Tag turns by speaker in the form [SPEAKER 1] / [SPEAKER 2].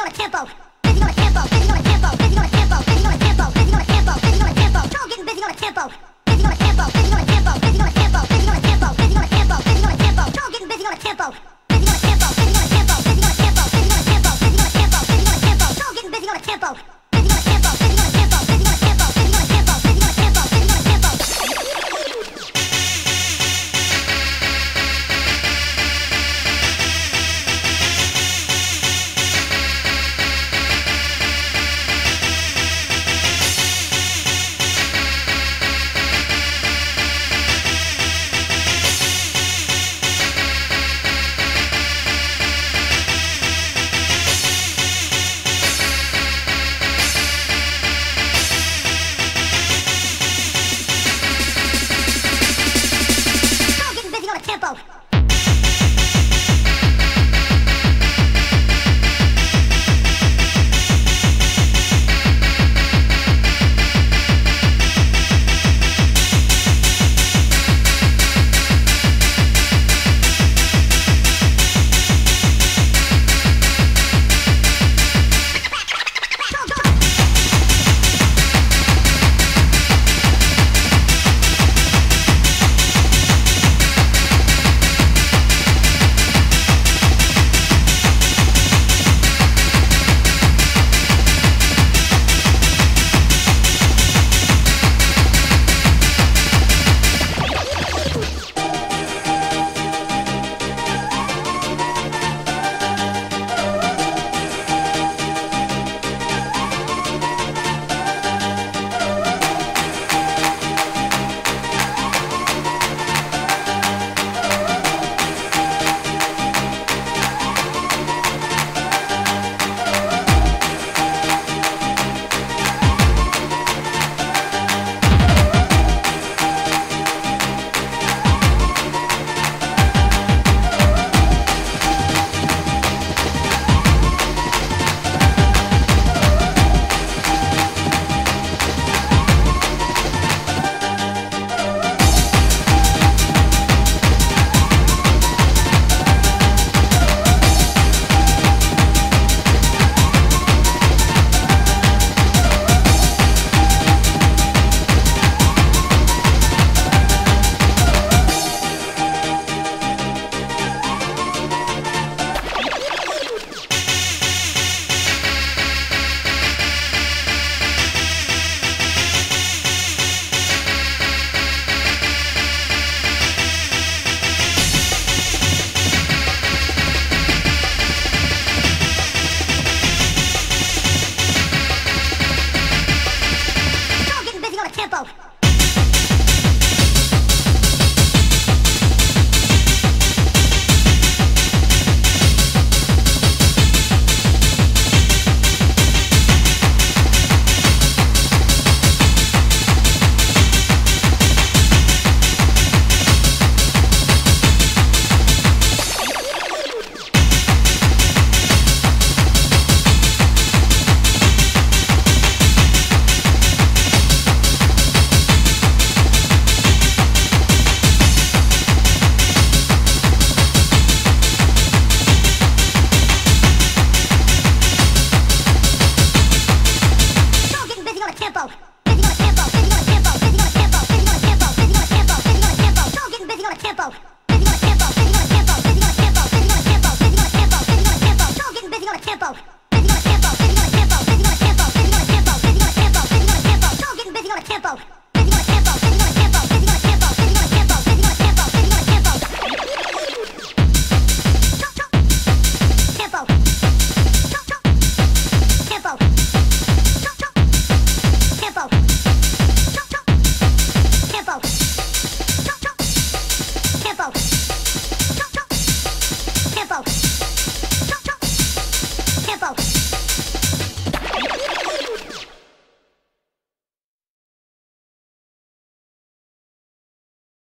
[SPEAKER 1] on Busy on the tempo. Busy on the tempo. Busy on the tempo. Busy on the tempo. Busy on the tempo. Busy on the tempo. Go getting busy on the tempo. Busy on the tempo. Busy on the tempo. Busy on the tempo. Busy on the tempo. Busy on the tempo. Busy on the tempo. Go getting busy on the tempo. Busy on the tempo. Busy on the tempo. Busy on the tempo. Busy on the tempo. Busy on the tempo. Busy on the tempo. Go getting busy on the tempo. tempo.